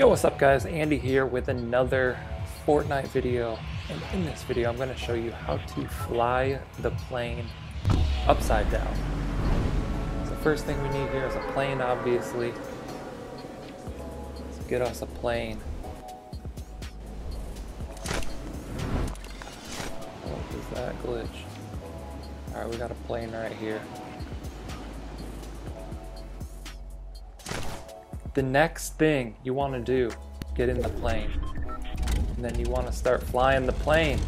Yo, what's up guys? Andy here with another Fortnite video. And in this video, I'm going to show you how to fly the plane upside down. So the first thing we need here is a plane, obviously. Let's get us a plane. What is that glitch? Alright, we got a plane right here. The next thing you want to do, get in the plane. And then you want to start flying the plane.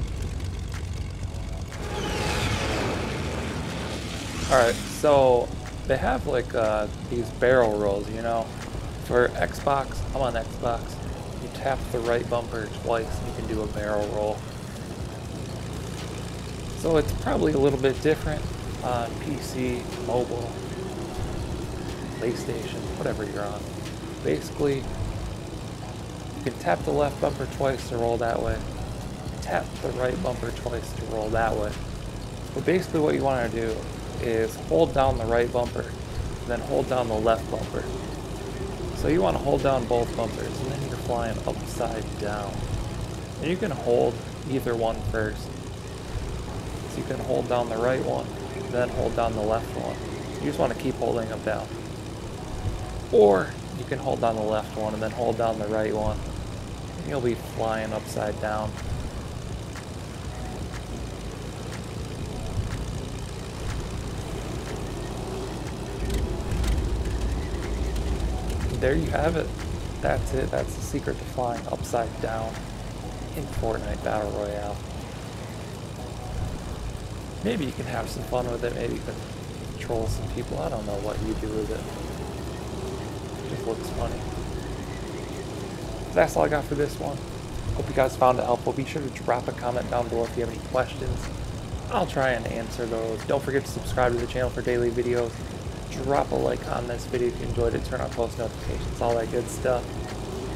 Alright, so they have like uh, these barrel rolls, you know. For Xbox, I'm on Xbox, you tap the right bumper twice and you can do a barrel roll. So it's probably a little bit different on PC, mobile, PlayStation, whatever you're on. Basically, you can tap the left bumper twice to roll that way, tap the right bumper twice to roll that way. But basically what you want to do is hold down the right bumper, then hold down the left bumper. So you want to hold down both bumpers, and then you're flying upside down. And you can hold either one first. So you can hold down the right one, then hold down the left one. You just want to keep holding them down. Or you can hold down the left one and then hold down the right one. You'll be flying upside down. There you have it. That's it. That's the secret to flying upside down in Fortnite Battle Royale. Maybe you can have some fun with it. Maybe you can troll some people. I don't know what you do with it. Looks funny. That's all I got for this one. Hope you guys found it helpful. Be sure to drop a comment down below if you have any questions. I'll try and answer those. Don't forget to subscribe to the channel for daily videos. Drop a like on this video if you enjoyed it. Turn on post notifications, all that good stuff.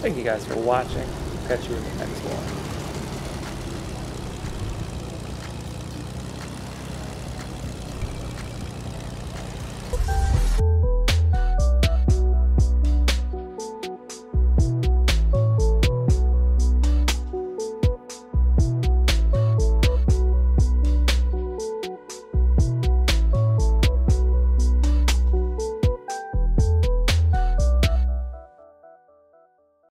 Thank you guys for watching. Catch you in the next one.